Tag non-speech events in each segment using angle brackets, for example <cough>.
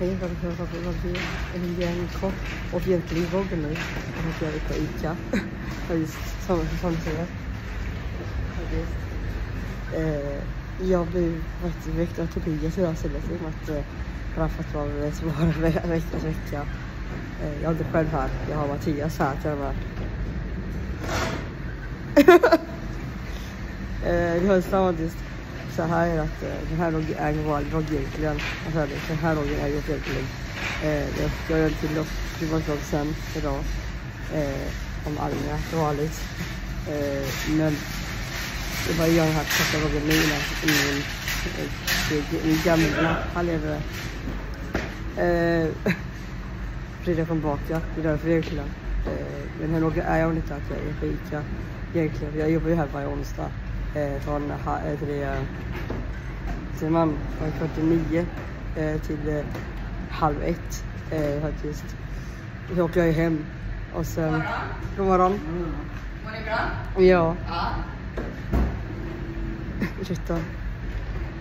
Hej, vad vad vad vad är. en gäng kock och egentligen vågen nu. Jag har varit på Ica. Faktiskt, som som du säger. Eh, jag blev faktiskt väckt av Tobias idag istället i och med att eh, Raffat var svår veckans vecka. Eh, jag är inte själv här, jag har Mattias här till och med. <laughs> eh, det var faktiskt så här att eh, den här loggen är var logg egentligen. Alltså den här loggen är ju egentligen. Eh, jag jag gör en till privatlogg sen idag. Eh, om Almia, det var lite. Eh, men det var jag här första gången nu i min, eh, min gamla, han lever. Eh, Frida kom tillbaka, det är därför egentligen. Eh, men den här loggen är jag inte att jag är på Ica egentligen. Jag jobbar ju här varje onsdag eh, från eh, det, säger man, från 49 eh, till eh, halv ett eh, faktiskt. Så åker jag hem och sen... God morgon. Mår ni bra? Ja, Ja. <laughs> ursäkta.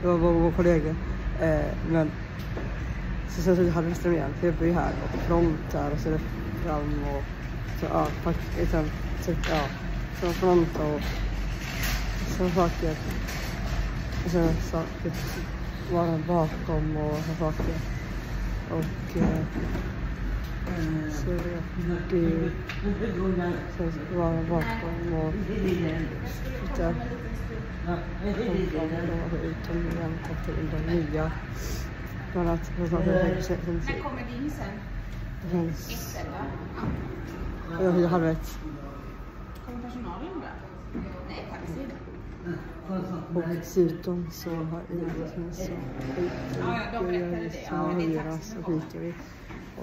Det var vår, vår kollega. Eh, men så sen så hade resten igen, för jag bor ju här och front där och så fram och så ja, faktiskt liksom, så, ja, så front och så saker. Och sen saker vara bakom och så saker. Och eh, så det så vara bakom och flytta utom igen och till de nya. För att det finns, När kommer din sen? eller? jag är halv ett. Kommer personalen då? Nej, taxi. Och dessutom så har idrotten så de berättade det. vi.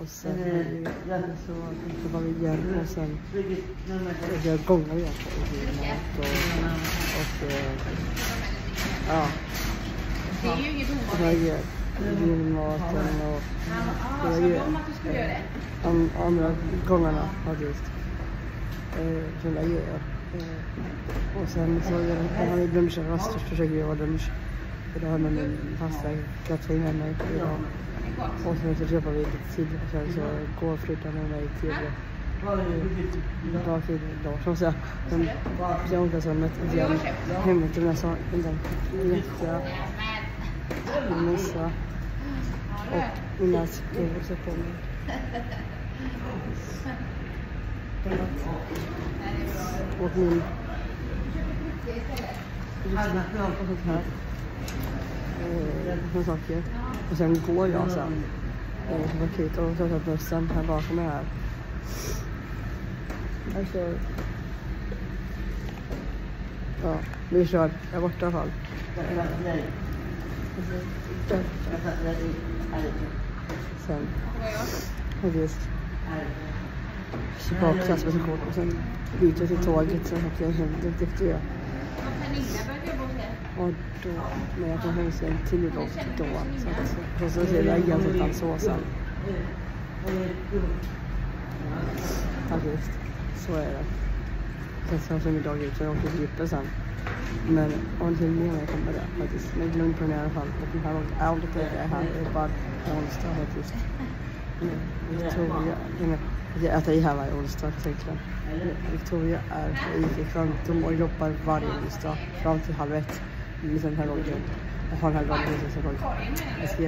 Och sen är det ju så så var vi igen och sen jag gångar igen på och, och eh, ja, Det är ju inget ovanligt. gör julmaten och Ja, sa de att du skulle göra det? de andra gångerna faktiskt. Eh, som jag. Eh, och sen så gör jag, har vi rast och försöker jag lunch. lunch. Idag har jag min fasta Katrin med mig idag. Och sen så jobbar vi lite tid och sen så går Frida med mig till bra tid idag. Så säga. Jag som ett igen hem till nästa en jäkla missa. Och mina skor så på mig åt min och sånt här. Eh, saker. Och sen går jag sen. Eh, till paket och så har bussen här bakom mig här. Jag kör. Ja, vi kör. Jag är borta i alla fall. Sen faktiskt tillbaka till Aspergergården och sen byter jag till tåget sen åker jag hem direkt efter det. Er? Och då, men jag kom hem sen till då, då så att, så, så ser jag egentligen Alingsås sen. Faktiskt, så är det. Sen så ser min dag ut så jag åker till gruppen sen. Men om det är med när jag kommer där faktiskt. Men glöm på den i alla fall. Och den här gången är aldrig jag är här. Det är bara onsdag faktiskt. Mm. Victoria, jag äter i här varje onsdag egentligen. Victoria är i Kvantum och jobbar varje onsdag fram till halv ett. Liksom den här gången. Jag har den här gången. Jag ska